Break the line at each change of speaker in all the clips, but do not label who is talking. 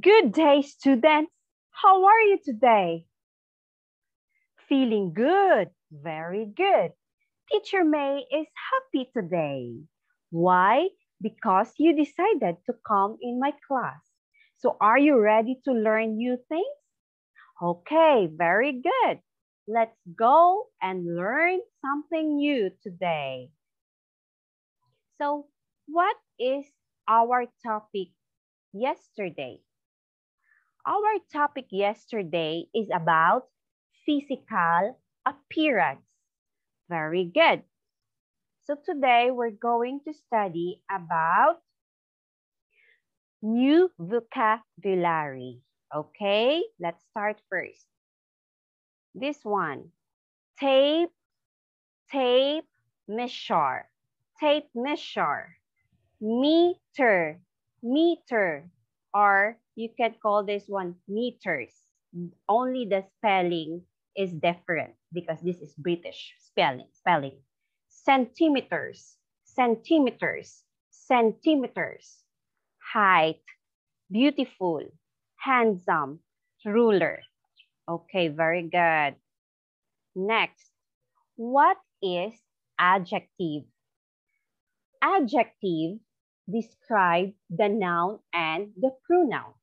Good day, students. How are you today? Feeling good. Very good. Teacher May is happy today. Why? Because you decided to come in my class. So are you ready to learn new things? Okay, very good. Let's go and learn something new today. So what is our topic yesterday? Our topic yesterday is about physical appearance. Very good. So today we're going to study about new vocabulary. Okay, let's start first. This one, tape, tape measure, tape measure, meter, meter, or you can call this one meters. Only the spelling is different because this is British spelling. spelling. Centimeters, centimeters, centimeters. Height, beautiful, handsome, ruler. Okay, very good. Next, what is adjective? Adjective describe the noun and the pronoun.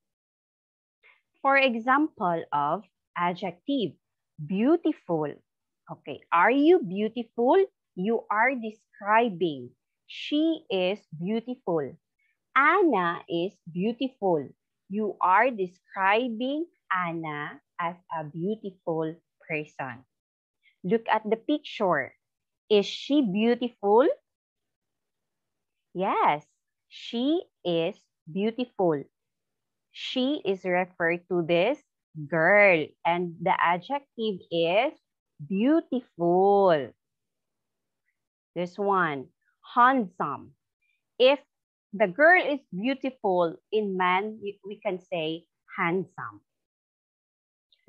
For example of adjective, beautiful. Okay, are you beautiful? You are describing. She is beautiful. Anna is beautiful. You are describing Anna as a beautiful person. Look at the picture. Is she beautiful? Yes, she is beautiful. She is referred to this girl and the adjective is beautiful. This one, handsome. If the girl is beautiful in man, we can say handsome.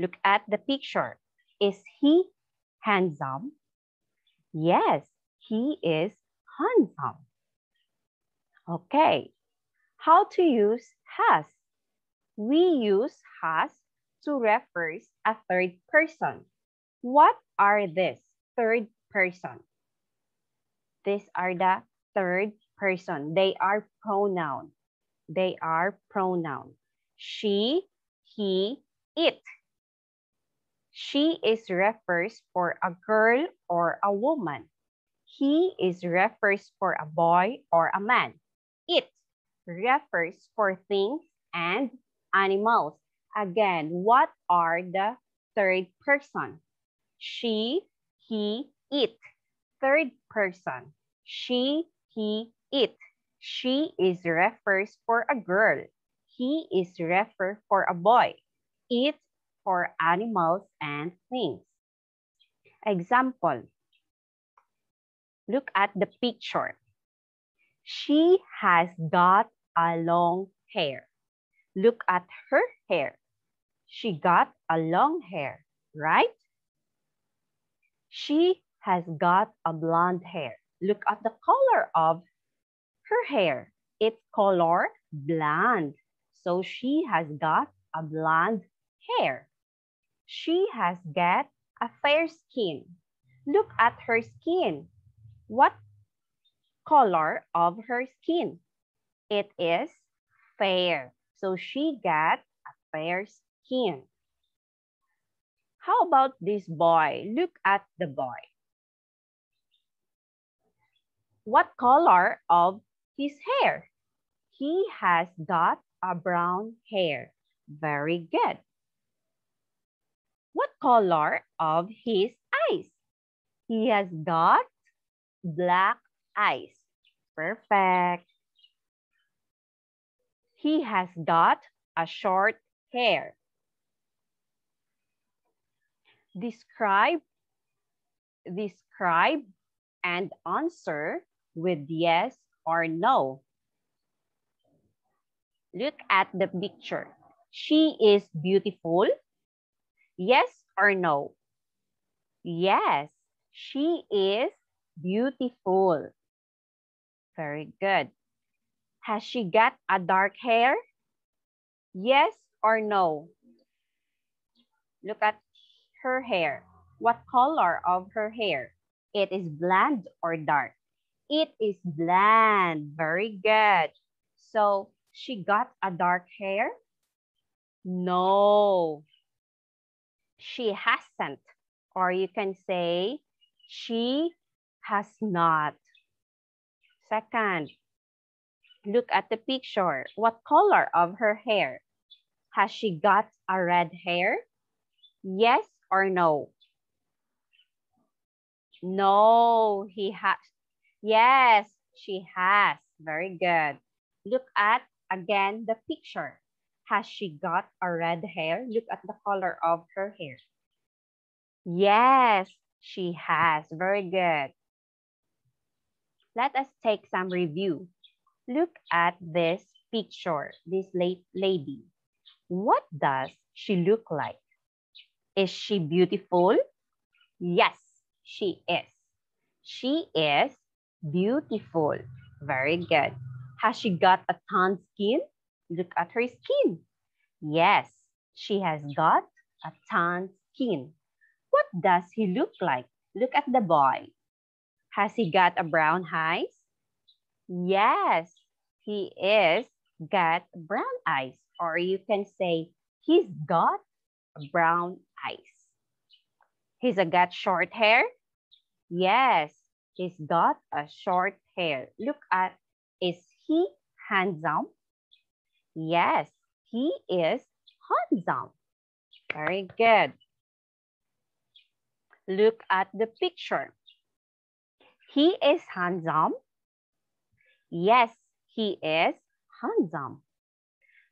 Look at the picture. Is he handsome? Yes, he is handsome. Okay, how to use has? We use has to refer a third person. What are this third person? These are the third person. They are pronoun. They are pronoun. She, he, it. She is refers for a girl or a woman. He is refers for a boy or a man. It refers for things and animals. Again, what are the third person? She, he, it. Third person. She, he, it. She is refers for a girl. He is refer for a boy. It for animals and things. Example. Look at the picture. She has got a long hair. Look at her hair. She got a long hair, right? She has got a blonde hair. Look at the color of her hair. It's color blonde. So she has got a blonde hair. She has got a fair skin. Look at her skin. What color of her skin? It is fair. So she got a fair skin. How about this boy? Look at the boy. What color of his hair? He has got a brown hair. Very good. What color of his eyes? He has got black eyes. Perfect. He has got a short hair. Describe, describe and answer with yes or no. Look at the picture. She is beautiful. Yes or no? Yes, she is beautiful. Very good. Has she got a dark hair? Yes or no? Look at her hair. What color of her hair? It is blonde or dark? It is blonde. Very good. So she got a dark hair? No. She hasn't. Or you can say she has not. Second, look at the picture. What color of her hair? Has she got a red hair? Yes or no? No, he has. Yes, she has. Very good. Look at, again, the picture. Has she got a red hair? Look at the color of her hair. Yes, she has. Very good. Let us take some review. Look at this picture, this late lady. What does she look like? Is she beautiful? Yes, she is. She is beautiful. Very good. Has she got a tan skin? Look at her skin. Yes, she has got a tan skin. What does he look like? Look at the boy. Has he got a brown eyes? Yes, he is got brown eyes. Or you can say he's got brown eyes. He's a got short hair? Yes, he's got a short hair. Look at, is he handsome? Yes, he is handsome. Very good. Look at the picture. He is handsome. Yes, he is handsome.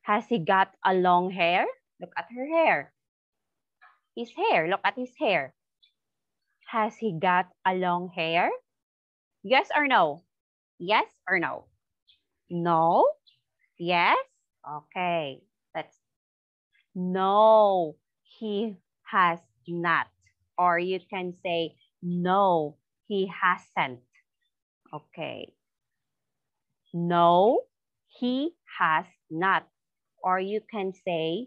Has he got a long hair? Look at her hair. His hair, look at his hair. Has he got a long hair? Yes or no? Yes or no? No? Yes? Okay. That's no, he has not. Or you can say no, he hasn't. Okay. No, he has not. Or you can say,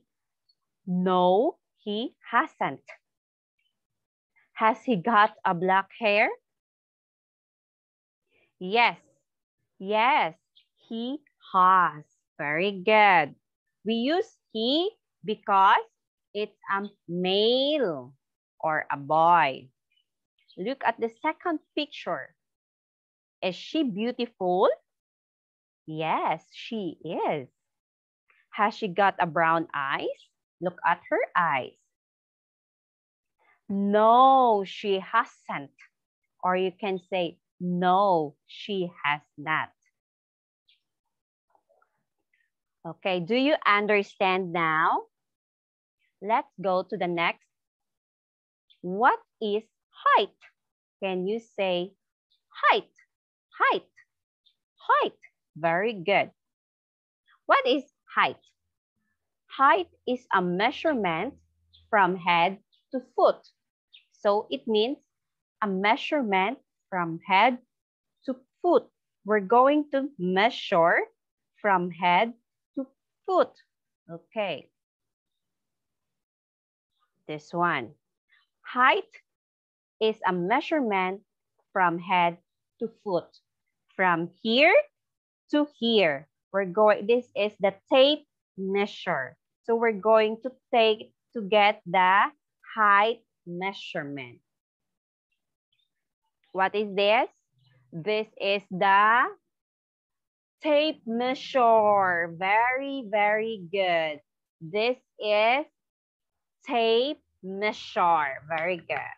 no, he hasn't. Has he got a black hair? Yes. Yes, he has. Very good. We use he because it's a male or a boy. Look at the second picture. Is she beautiful? Yes, she is. Has she got a brown eyes? Look at her eyes. No, she hasn't. Or you can say, no, she has not. Okay, do you understand now? Let's go to the next. What is height? Can you say height, height, height? Very good. What is height? Height is a measurement from head to foot. So it means a measurement from head to foot. We're going to measure from head to foot. Okay. This one. Height is a measurement from head to foot. From here to here. We're going, this is the tape measure. So we're going to take to get the height measurement. What is this? This is the tape measure. Very, very good. This is tape measure. Very good.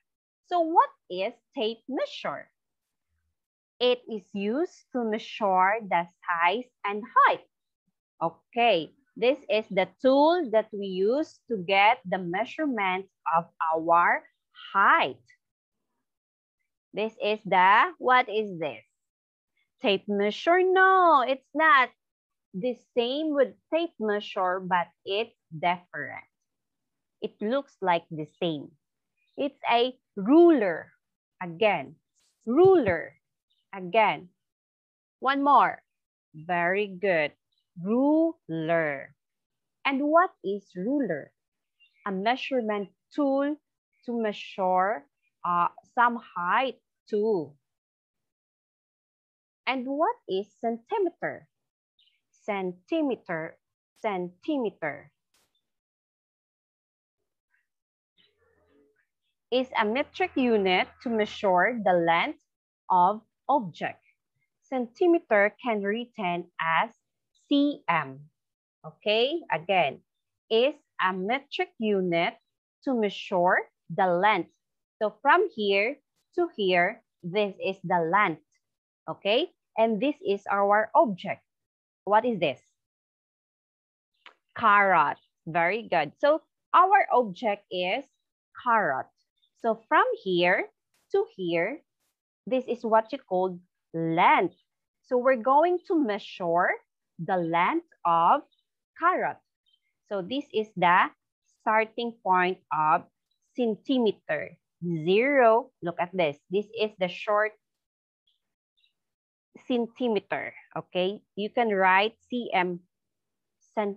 So what is tape measure? It is used to measure the size and height. Okay, this is the tool that we use to get the measurement of our height. This is the, what is this? Tape measure? No, it's not the same with tape measure, but it's different. It looks like the same. It's a ruler. Again, ruler. Again. One more. Very good. Ruler. And what is ruler? A measurement tool to measure uh, some height too. And what is centimeter? Centimeter, centimeter. Is a metric unit to measure the length of object. Centimeter can written as cm. Okay, again, is a metric unit to measure the length. So from here to here, this is the length. Okay, and this is our object. What is this? Carrot. Very good. So our object is carrot. So from here to here, this is what you call length. So we're going to measure the length of carrot. So this is the starting point of centimeter. Zero, look at this. This is the short centimeter, okay? You can write cm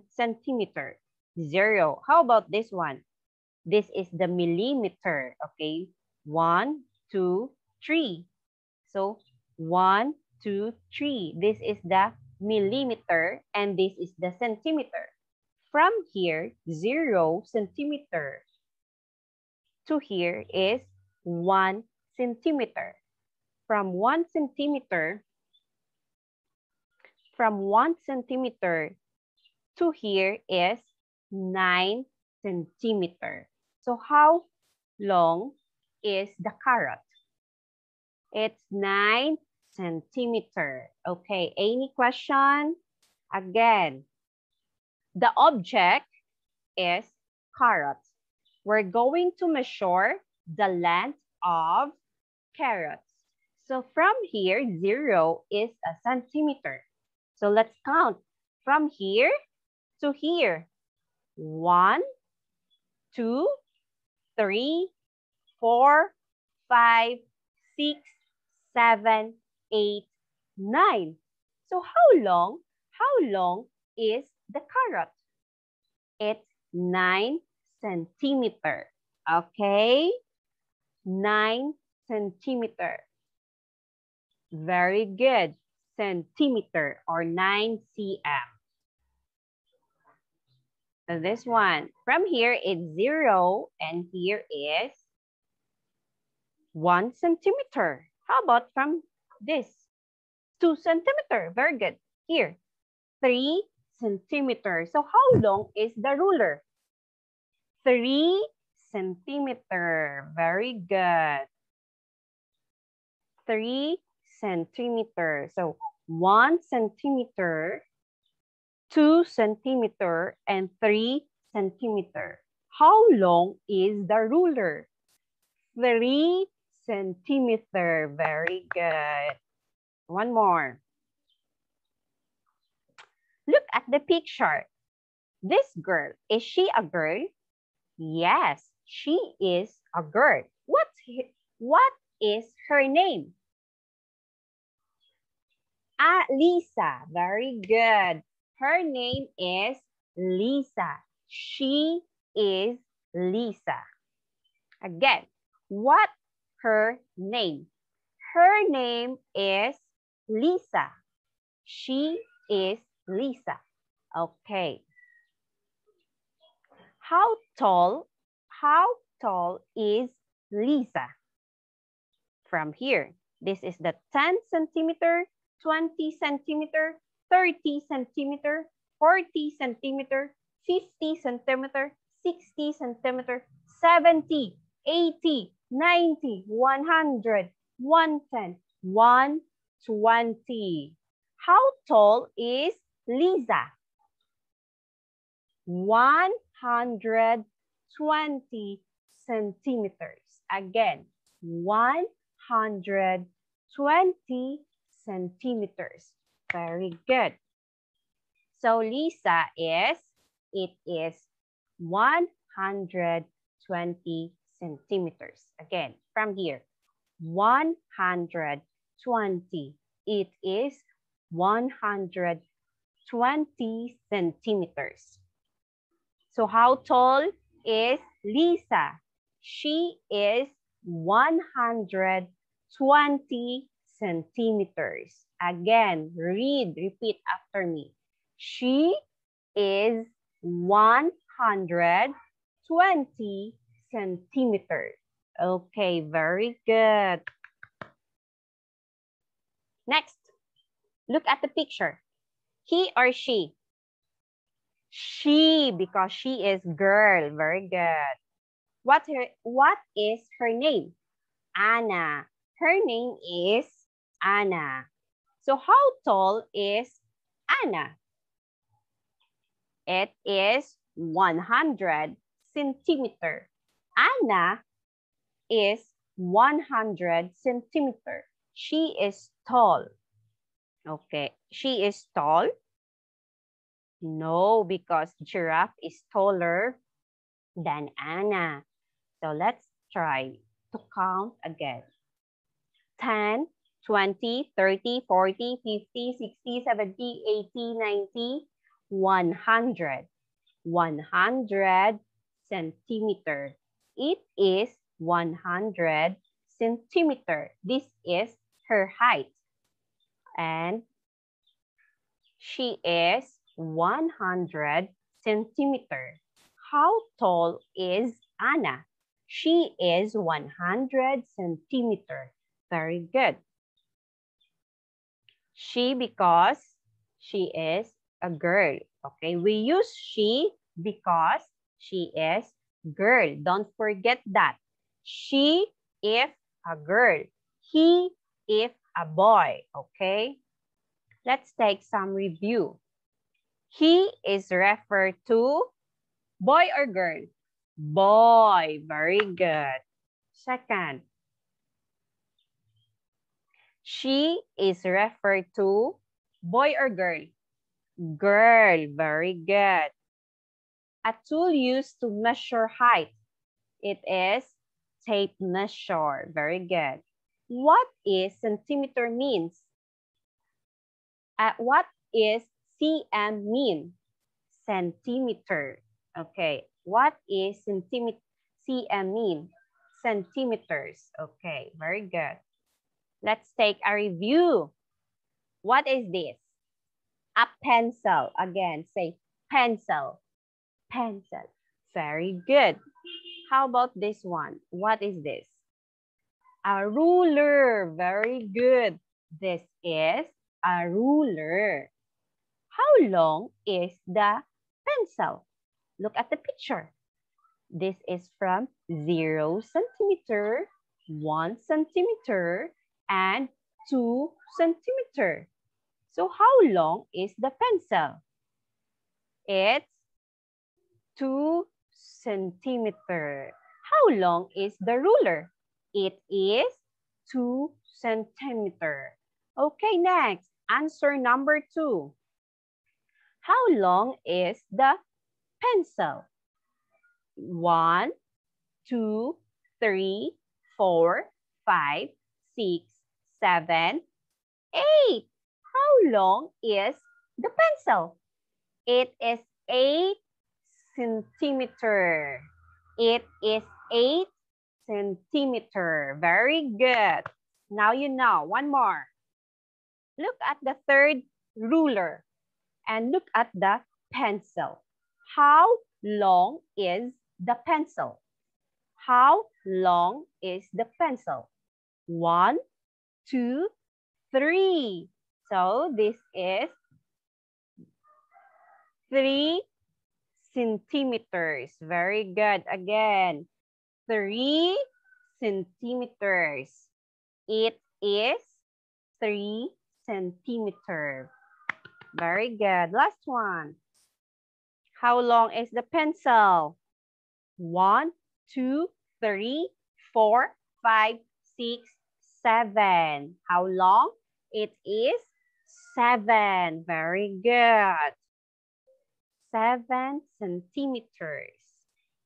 centimeter, zero. How about this one? This is the millimeter, okay? One, two, three. So one, two, three. This is the millimeter and this is the centimeter. From here, zero centimeter to here is one centimeter. From one centimeter, from one centimeter to here is nine centimeter. So how long is the carrot? It's nine centimeter. Okay, any question? Again, the object is carrot. We're going to measure the length of carrots. So from here, zero is a centimeter. So let's count from here to here. One, two, three, four, five, six, seven, eight, nine. So how long, how long is the carrot? It's nine centimeter. Okay? Nine centimeter. Very good. Centimeter or 9 cm. This one, from here it's zero and here is one centimeter. How about from this? Two centimeter, very good. Here, three centimeter. So how long is the ruler? Three centimeter, very good. Three centimeter. So one centimeter two centimeter, and three centimeter. How long is the ruler? Three centimeter. Very good. One more. Look at the picture. This girl, is she a girl? Yes, she is a girl. What's what is her name? Ah, Lisa. Very good. Her name is Lisa. She is Lisa. Again, what her name? Her name is Lisa. She is Lisa. Okay. How tall, how tall is Lisa? From here, this is the 10 centimeter, 20 centimeter, 30 centimeter, 40 centimeter, 50 centimeter, 60 centimeter, 70, 80, 90, 100, 110, 120. How tall is Lisa? 120 centimeters. Again, 120 centimeters. Very good. So Lisa is, it is 120 centimeters. Again, from here, 120. It is 120 centimeters. So how tall is Lisa? She is 120 centimeters. Again, read, repeat after me. She is 120 centimeters. Okay, very good. Next, look at the picture. He or she? She, because she is girl. Very good. What, her, what is her name? Anna. Her name is Anna. So how tall is Anna? It is 100 centimeter. Anna is 100 centimeter. She is tall. Okay, she is tall. No, because giraffe is taller than Anna. So let's try to count again. 10, 20, 30, 40, 50, 60, 70, 80, 90, 100. 100 centimeter. It is 100 centimeter. This is her height. And she is 100 centimeter. How tall is Anna? She is 100 centimeter. Very good. She because she is a girl. Okay, we use she because she is girl. Don't forget that. She if a girl. He if a boy. Okay, let's take some review. He is referred to boy or girl? Boy. Very good. Second, she is referred to boy or girl? Girl. Very good. A tool used to measure height. It is tape measure. Very good. What is centimeter means? Uh, what is cm mean? Centimeter. Okay. What is centimeter? cm mean? Centimeters. Okay. Very good. Let's take a review. What is this? A pencil. Again, say pencil. Pencil. Very good. How about this one? What is this? A ruler. Very good. This is a ruler. How long is the pencil? Look at the picture. This is from 0 centimeter, 1 centimeter, and 2 centimeter. So how long is the pencil? It's 2 centimeter. How long is the ruler? It is 2 centimeter. Okay, next, answer number 2. How long is the pencil? One, two, three, four, five, six, seven, eight. How long is the pencil? It is eight centimeter. It is eight centimeter. Very good. Now you know. One more. Look at the third ruler and look at the pencil. How long is the pencil? How long is the pencil? One, two, three. So this is three centimeters. Very good. Again, three centimeters. It is three centimeter. Very good. Last one. How long is the pencil? One, two, three, four, five, six, seven. How long? It is seven. Very good seven centimeters.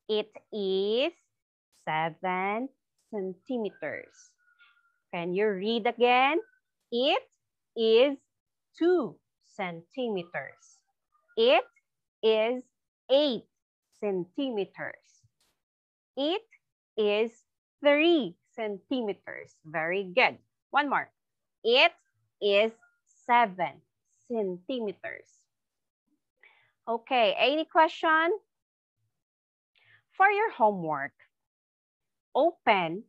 It is seven centimeters. Can you read again? It is two centimeters. It is eight centimeters. It is 3 centimeters. Very good. One more. It is 7 centimeters. Okay, any question? For your homework, open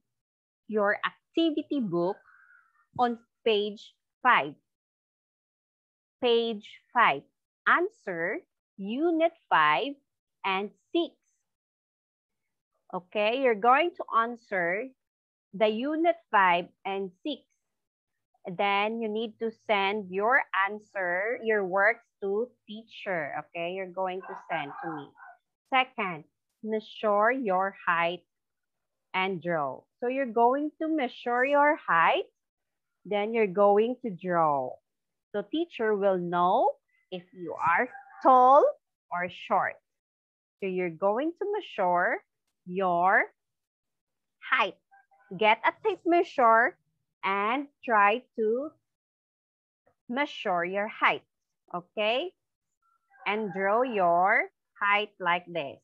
your activity book on page 5. Page 5. Answer Unit 5 and 6. Okay, you're going to answer the Unit 5 and 6. Then you need to send your answer, your works to teacher. Okay, you're going to send to me. Second, measure your height and draw. So you're going to measure your height, then you're going to draw. So teacher will know if you are tall or short. So you're going to measure your height. Get a tape measure and try to measure your height, okay? And draw your height like this.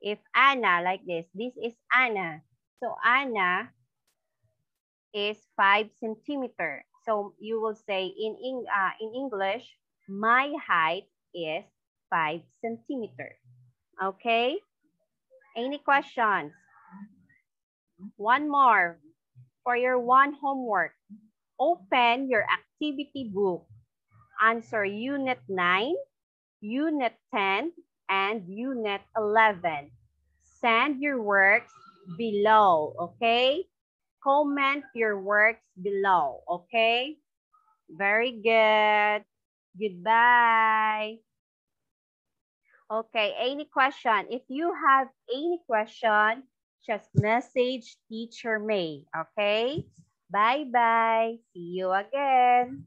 If Anna, like this, this is Anna. So Anna is 5 centimeter. So you will say in, in, uh, in English, my height is 5 centimeter. Okay? Any questions? One more for your one homework. Open your activity book. Answer Unit 9, Unit 10, and Unit 11. Send your works below, okay? Comment your works below, okay? Very good. Goodbye. Okay, any question? If you have any question, just message Teacher May, okay? Bye-bye. See you again.